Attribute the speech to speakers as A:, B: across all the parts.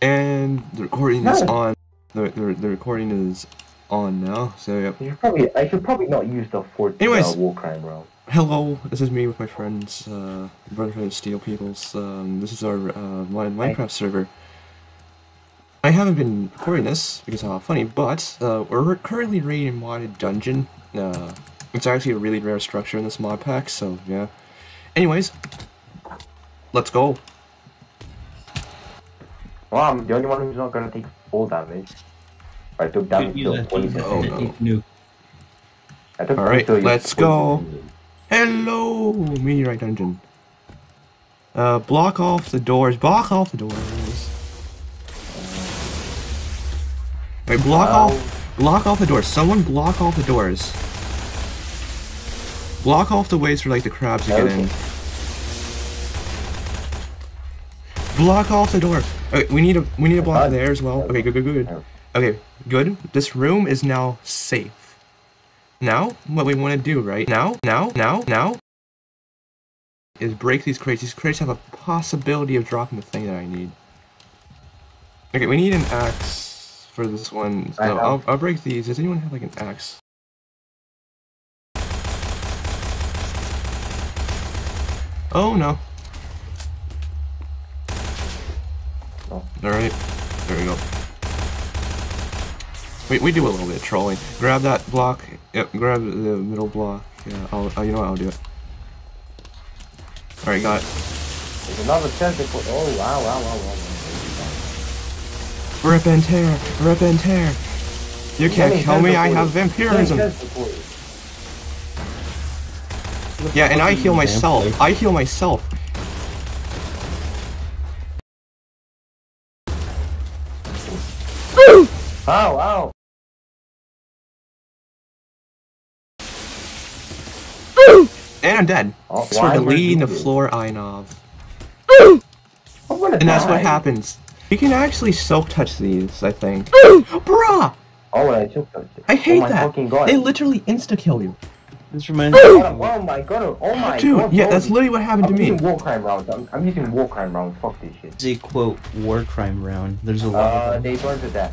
A: And the recording is
B: Nice.
A: on. The, the, the recording is on now. So yep.
B: You should probably, I should probably not use the fourth
A: Anyways.
B: uh, war crime round.
A: Hello, this is me with my friends, uh, Brotherhood of Steel Peoples. Um, this is our uh, Mi- Minecraft server. I haven't been recording this because how funny, but uh, we're currently raiding modded dungeon. Uh, it's actually a really rare structure in this mod pack, so yeah. Anyways, let's go.
B: Well, I'm the only one who's not gonna take full damage. I took damage
C: You
B: till
C: left
B: 20
C: me
A: Oh,
B: seconds.
A: no.
B: I took
A: Alright, let's go.
B: seconds.
A: Hello, meteorite dungeon. Uh, block off the doors. Block off the doors. Wait, block
B: Wow.
A: off. Block off the doors. Someone block off the doors. Block off the ways for like the crabs to get in. Block off the door. Okay, we need a we need a block there as well. Okay, good, good, good, good. Okay, good. This room is now safe. Now, what we want to do right now, now, now, now, is break these crates. These crates have a possibility of dropping the thing that I need. Okay, we need an axe for this one. So I'll, I'll break these. Does anyone have like an axe? Oh no.
B: Oh.
A: Alright, there we go. We, we do a little bit of trolling. Grab that block. Yep, grab the middle block. Yeah, I'll, uh, you know what, I'll do it. Alright, got it.
B: There's another tentacle. Oh, wow, wow, wow, wow.
A: Rip and tear, rip and tear. You can't
B: Many
A: kill me, I have vampirism. Yeah, and I heal myself.
C: vampire.
A: I heal myself.
B: Ow, ow.
A: And I'm dead.
B: Oh,
A: Thanks for
B: why
A: deleting the
B: do?
A: floor Inov.
B: I'm
A: And that's what happens. You can actually silk touch these, I think. Bruh!
B: Oh, I took that.
A: I hate
B: oh
A: that. They literally insta kill you.
C: This reminds me
B: Oh,
C: of
B: oh my god! Oh my
A: Dude,
B: god!
A: yeah, that's literally what happened
B: I'm
A: to me.
B: using war crime rounds. I'm, I'm using war crime rounds. Fuck this shit.
C: It's a quote war crime round. There's a lot
B: Uh,
C: of them.
B: they burn to death.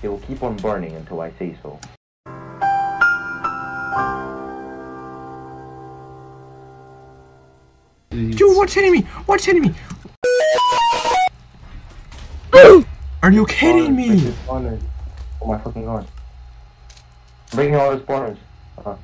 B: They will keep on burning until I say so.
A: Dude, what's hitting me? What's hitting me? Are you kidding me?
B: Oh my fucking god! I'm breaking all the spawners. Uh,